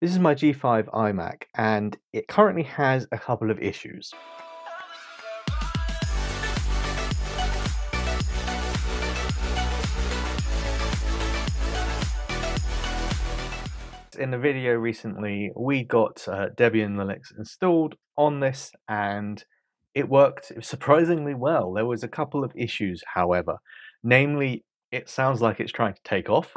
This is my G5 iMac and it currently has a couple of issues. In the video recently, we got uh, Debian Linux installed on this and it worked surprisingly well. There was a couple of issues, however, namely, it sounds like it's trying to take off.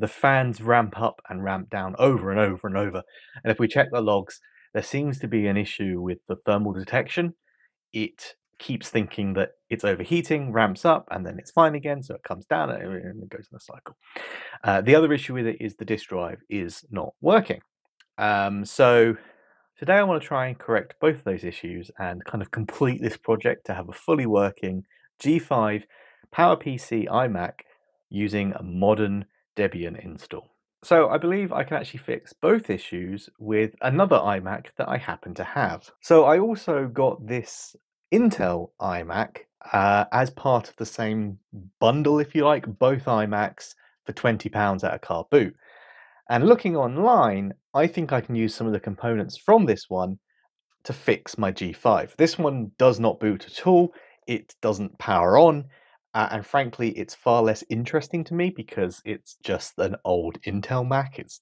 The fans ramp up and ramp down over and over and over. And if we check the logs, there seems to be an issue with the thermal detection. It keeps thinking that it's overheating, ramps up, and then it's fine again, so it comes down and it goes in a cycle. Uh, the other issue with it is the disk drive is not working. Um, so today I want to try and correct both of those issues and kind of complete this project to have a fully working G5 PowerPC iMac using a modern Debian install. So I believe I can actually fix both issues with another iMac that I happen to have. So I also got this Intel iMac uh, as part of the same bundle, if you like, both iMacs for £20 at a car boot. And looking online, I think I can use some of the components from this one to fix my G5. This one does not boot at all. It doesn't power on. Uh, and frankly, it's far less interesting to me because it's just an old Intel Mac. It's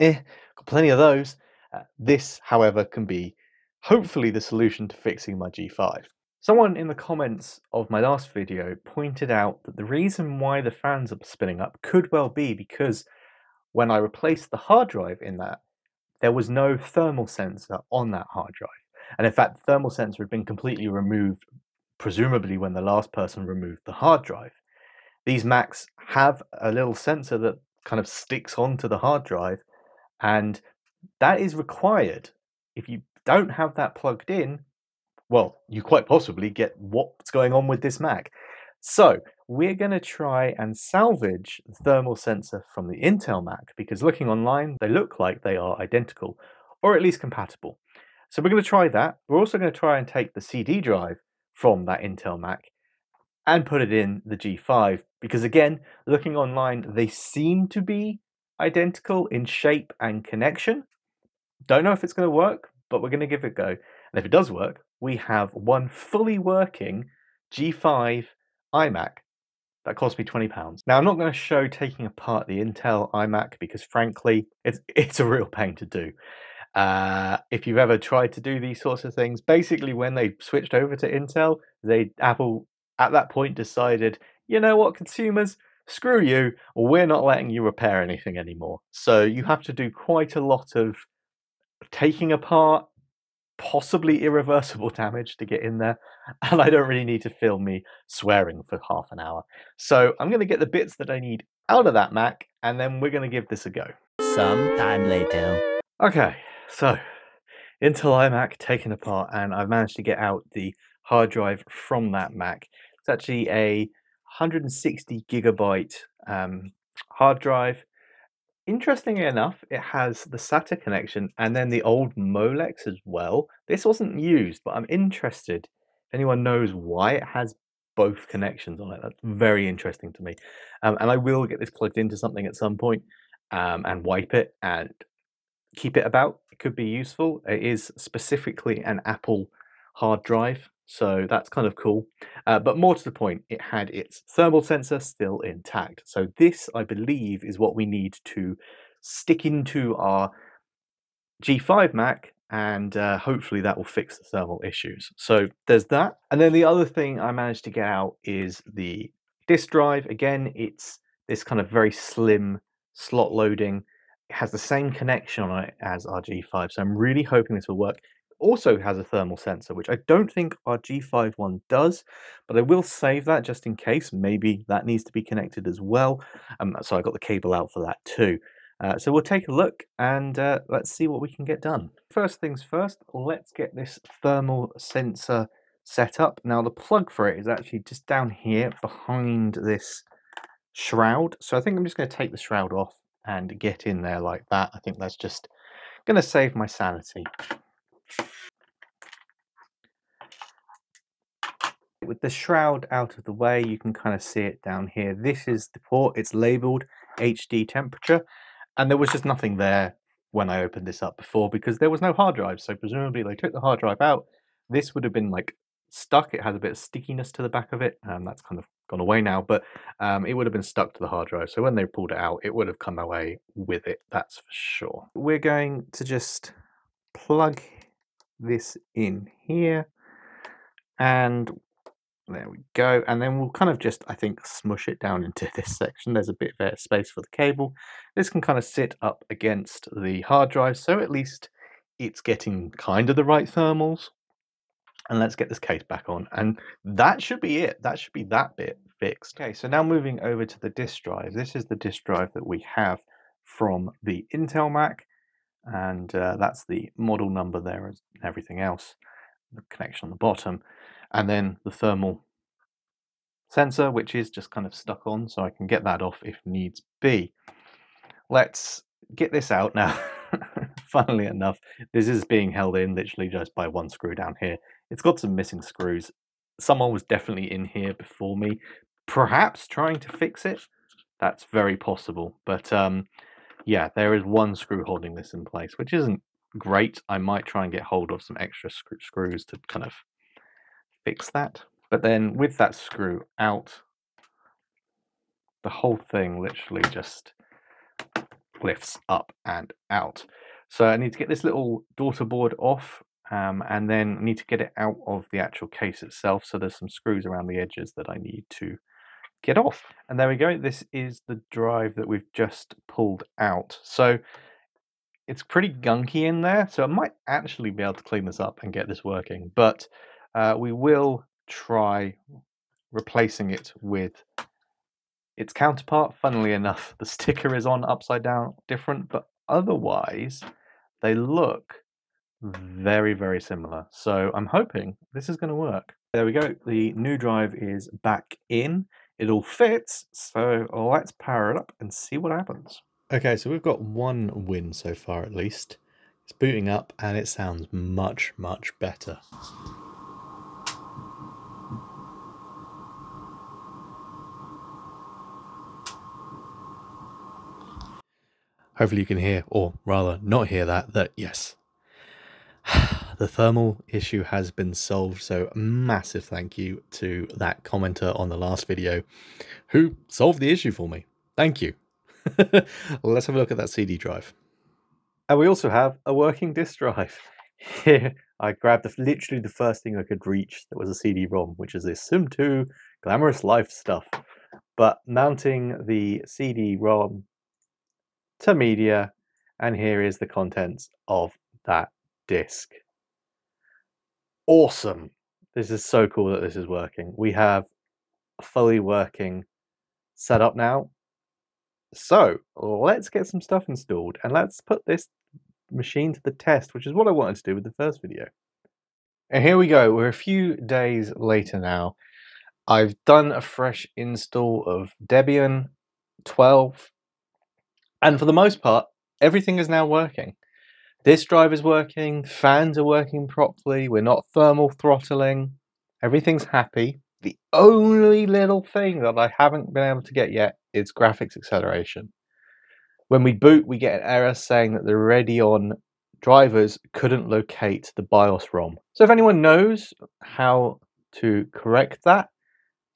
eh, got plenty of those. Uh, this, however, can be hopefully the solution to fixing my G5. Someone in the comments of my last video pointed out that the reason why the fans are spinning up could well be because when I replaced the hard drive in that, there was no thermal sensor on that hard drive. And in fact, the thermal sensor had been completely removed presumably when the last person removed the hard drive. These Macs have a little sensor that kind of sticks onto the hard drive, and that is required. If you don't have that plugged in, well, you quite possibly get what's going on with this Mac. So we're going to try and salvage the thermal sensor from the Intel Mac because looking online, they look like they are identical or at least compatible. So we're going to try that. We're also going to try and take the CD drive from that Intel Mac and put it in the G5 because again, looking online, they seem to be identical in shape and connection. Don't know if it's going to work, but we're going to give it a go. And if it does work, we have one fully working G5 iMac that cost me £20. Now, I'm not going to show taking apart the Intel iMac because frankly, it's, it's a real pain to do. Uh, if you've ever tried to do these sorts of things, basically when they switched over to Intel, they Apple at that point decided, you know what, consumers, screw you, we're not letting you repair anything anymore. So you have to do quite a lot of taking apart, possibly irreversible damage to get in there, and I don't really need to film me swearing for half an hour. So I'm going to get the bits that I need out of that Mac, and then we're going to give this a go. Some time later. Okay, so, Intel iMac taken apart, and I've managed to get out the hard drive from that Mac. It's actually a 160 gigabyte um, hard drive. Interestingly enough, it has the SATA connection and then the old Molex as well. This wasn't used, but I'm interested if anyone knows why it has both connections on it. That's very interesting to me. Um, and I will get this plugged into something at some point, um, and wipe it and keep it about. It could be useful. It is specifically an Apple hard drive, so that's kind of cool. Uh, but more to the point, it had its thermal sensor still intact. So this, I believe, is what we need to stick into our G5 Mac and uh, hopefully that will fix the thermal issues. So there's that. And then the other thing I managed to get out is the disk drive. Again, it's this kind of very slim slot loading has the same connection on it as our G5, so I'm really hoping this will work. Also has a thermal sensor, which I don't think our G5 one does, but I will save that just in case. Maybe that needs to be connected as well. Um, so I got the cable out for that too. Uh, so we'll take a look and uh, let's see what we can get done. First things first, let's get this thermal sensor set up. Now the plug for it is actually just down here behind this shroud. So I think I'm just going to take the shroud off and get in there like that. I think that's just going to save my sanity. With the shroud out of the way, you can kind of see it down here. This is the port. It's labeled HD temperature. And there was just nothing there when I opened this up before because there was no hard drive. So presumably they took the hard drive out. This would have been like stuck. It has a bit of stickiness to the back of it. and that's kind of gone away now, but um, it would have been stuck to the hard drive. So when they pulled it out, it would have come away with it. That's for sure. We're going to just plug this in here and there we go. And then we'll kind of just, I think, smush it down into this section. There's a bit of space for the cable. This can kind of sit up against the hard drive. So at least it's getting kind of the right thermals. And let's get this case back on. And that should be it. That should be that bit fixed. Okay, so now moving over to the disk drive. This is the disk drive that we have from the Intel Mac. And uh, that's the model number there and everything else. The connection on the bottom and then the thermal sensor, which is just kind of stuck on, so I can get that off if needs be. Let's get this out now. Funnily enough, this is being held in literally just by one screw down here. It's got some missing screws. Someone was definitely in here before me, perhaps trying to fix it. That's very possible. But um, yeah, there is one screw holding this in place, which isn't great. I might try and get hold of some extra screws to kind of fix that. But then with that screw out, the whole thing literally just lifts up and out. So I need to get this little daughter board off um, and then I need to get it out of the actual case itself. So there's some screws around the edges that I need to get off. And there we go. This is the drive that we've just pulled out. So it's pretty gunky in there. So I might actually be able to clean this up and get this working. But uh, we will try replacing it with its counterpart. Funnily enough, the sticker is on upside down different, but otherwise they look very, very similar. So I'm hoping this is going to work. There we go. The new drive is back in. It all fits. So let's power it up and see what happens. Okay, so we've got one win so far at least. It's booting up and it sounds much, much better. hopefully you can hear, or rather not hear that, that yes, the thermal issue has been solved. So massive thank you to that commenter on the last video who solved the issue for me. Thank you. Let's have a look at that CD drive. And we also have a working disk drive. Here, I grabbed the, literally the first thing I could reach that was a CD-ROM, which is this Sim 2 Glamorous Life stuff. But mounting the CD-ROM to media, and here is the contents of that disk. Awesome. This is so cool that this is working. We have a fully working setup now. So let's get some stuff installed and let's put this machine to the test, which is what I wanted to do with the first video. And here we go. We're a few days later now. I've done a fresh install of Debian 12 and for the most part, everything is now working. This drive is working, fans are working properly, we're not thermal throttling, everything's happy. The only little thing that I haven't been able to get yet is graphics acceleration. When we boot, we get an error saying that the Radeon drivers couldn't locate the BIOS ROM. So if anyone knows how to correct that,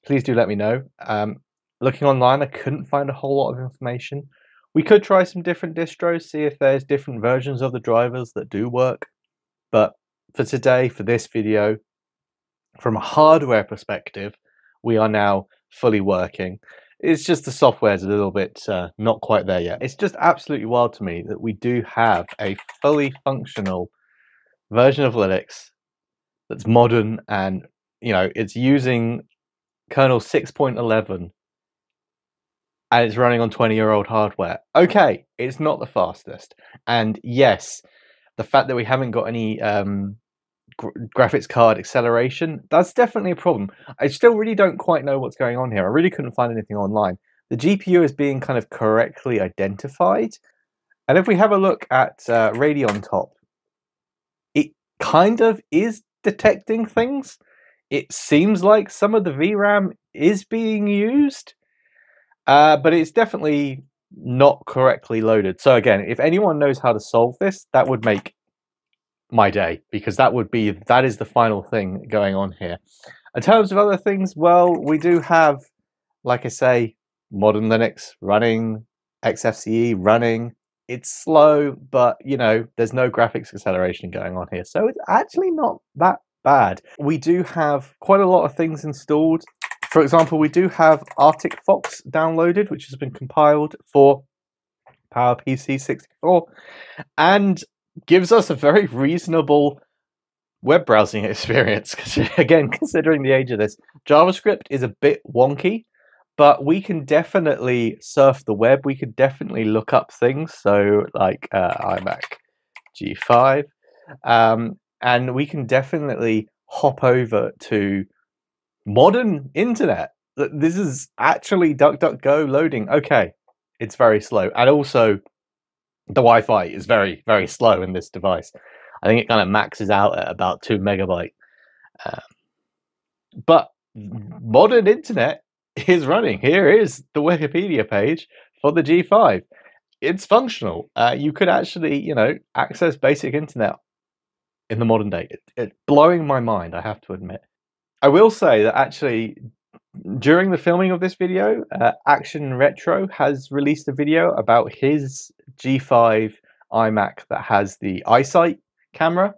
please do let me know. Um, looking online, I couldn't find a whole lot of information. We could try some different distros, see if there's different versions of the drivers that do work. But for today, for this video, from a hardware perspective, we are now fully working. It's just the software is a little bit uh, not quite there yet. It's just absolutely wild to me that we do have a fully functional version of Linux that's modern and you know it's using kernel 6.11 and it's running on 20 year old hardware. Okay, it's not the fastest. And yes, the fact that we haven't got any um, graphics card acceleration, that's definitely a problem. I still really don't quite know what's going on here. I really couldn't find anything online. The GPU is being kind of correctly identified. And if we have a look at uh, Radeon Top, it kind of is detecting things. it seems like some of the VRAM is being used, uh, but it's definitely not correctly loaded. So again, if anyone knows how to solve this, that would make my day because that would be that is the final thing going on here. In terms of other things, well, we do have, like I say, modern Linux running, XFCE running. It's slow, but you know, there's no graphics acceleration going on here. So it's actually not that bad. We do have quite a lot of things installed. For example, we do have Arctic Fox downloaded, which has been compiled for PowerPC 64 and gives us a very reasonable web browsing experience. Again, considering the age of this, JavaScript is a bit wonky, but we can definitely surf the web. We can definitely look up things. So, like uh, iMac G5, um, and we can definitely hop over to modern internet. This is actually DuckDuckGo loading. Okay, it's very slow, and also the Wi-Fi is very very slow in this device. I think it kind of maxes out at about two megabyte. Um, but modern internet is running. Here is the Wikipedia page for the G5. It's functional. Uh, you could actually, you know, access basic internet in the modern day. It, it's blowing my mind, I have to admit. I will say that actually, during the filming of this video, uh, Action Retro has released a video about his G5 iMac that has the iSight camera,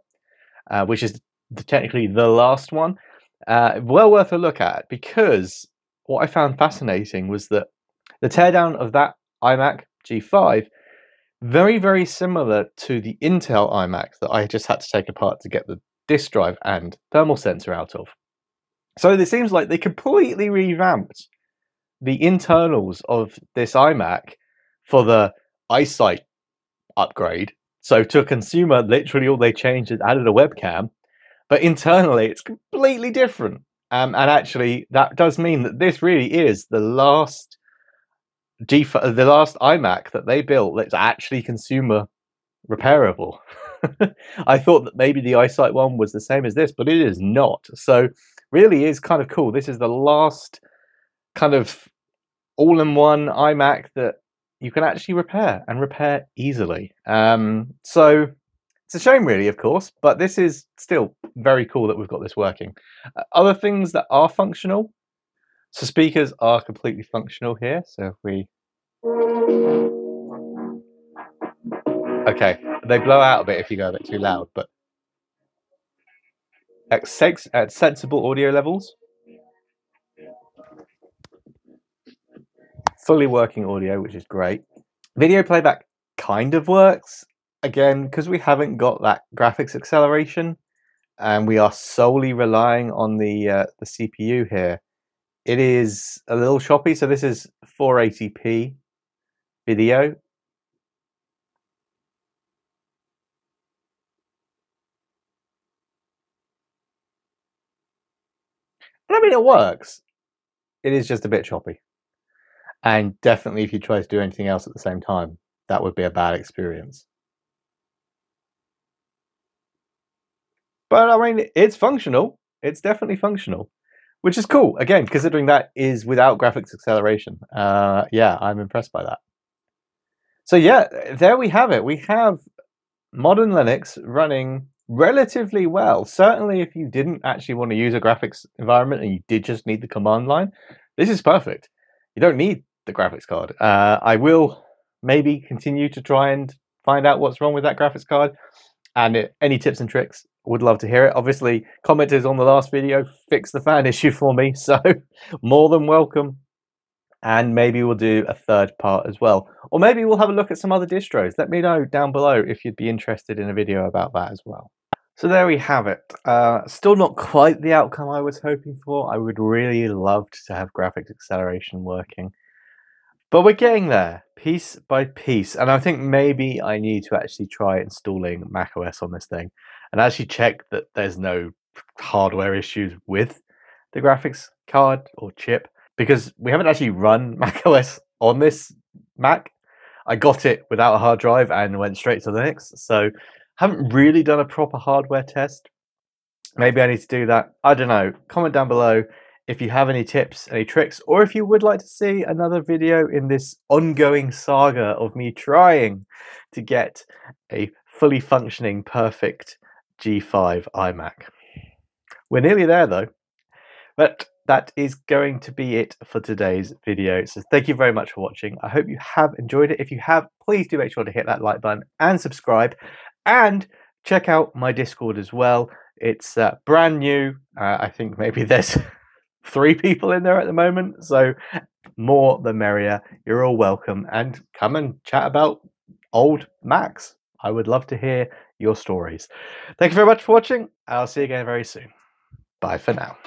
uh, which is technically the last one. Uh, well worth a look at because what I found fascinating was that the teardown of that iMac G5 very very similar to the Intel iMac that I just had to take apart to get the disk drive and thermal sensor out of. So it seems like they completely revamped the internals of this iMac for the iSight upgrade. So to a consumer, literally all they changed is added a webcam, but internally it's completely different. Um, and actually, that does mean that this really is the last G the last iMac that they built that's actually consumer repairable. I thought that maybe the iSight one was the same as this, but it is not. So really is kind of cool. This is the last kind of all-in-one iMac that you can actually repair and repair easily. Um, so it's a shame, really, of course, but this is still very cool that we've got this working. Uh, other things that are functional. So speakers are completely functional here. So if we Okay, they blow out a bit if you go a bit too loud, but at, sex, at sensible audio levels, fully working audio, which is great. Video playback kind of works. Again, because we haven't got that graphics acceleration and we are solely relying on the uh, the CPU here, it is a little choppy. So this is 480p video. I mean, it works. It is just a bit choppy. And definitely, if you try to do anything else at the same time, that would be a bad experience. But I mean, it's functional. It's definitely functional, which is cool. Again, considering that is without graphics acceleration. Uh, yeah, I'm impressed by that. So yeah, there we have it. We have modern Linux running relatively well. Certainly, if you didn't actually want to use a graphics environment and you did just need the command line, this is perfect. You don't need the graphics card. Uh, I will maybe continue to try and find out what's wrong with that graphics card. And it, any tips and tricks, would love to hear it. Obviously, commenters on the last video fixed the fan issue for me, so more than welcome. And maybe we'll do a third part as well. Or maybe we'll have a look at some other distros. Let me know down below if you'd be interested in a video about that as well. So there we have it. Uh, still not quite the outcome I was hoping for. I would really love to have graphics acceleration working. But we're getting there, piece by piece. And I think maybe I need to actually try installing macOS on this thing and actually check that there's no hardware issues with the graphics card or chip because we haven't actually run macOS on this Mac. I got it without a hard drive and went straight to Linux. So haven't really done a proper hardware test. Maybe I need to do that. I don't know. Comment down below if you have any tips, any tricks, or if you would like to see another video in this ongoing saga of me trying to get a fully functioning, perfect G5 iMac. We're nearly there though. But that is going to be it for today's video. So thank you very much for watching. I hope you have enjoyed it. If you have, please do make sure to hit that like button and subscribe. And check out my Discord as well. It's uh, brand new. Uh, I think maybe there's three people in there at the moment. So more the merrier. You're all welcome. And come and chat about old Macs. I would love to hear your stories. Thank you very much for watching. I'll see you again very soon. Bye for now.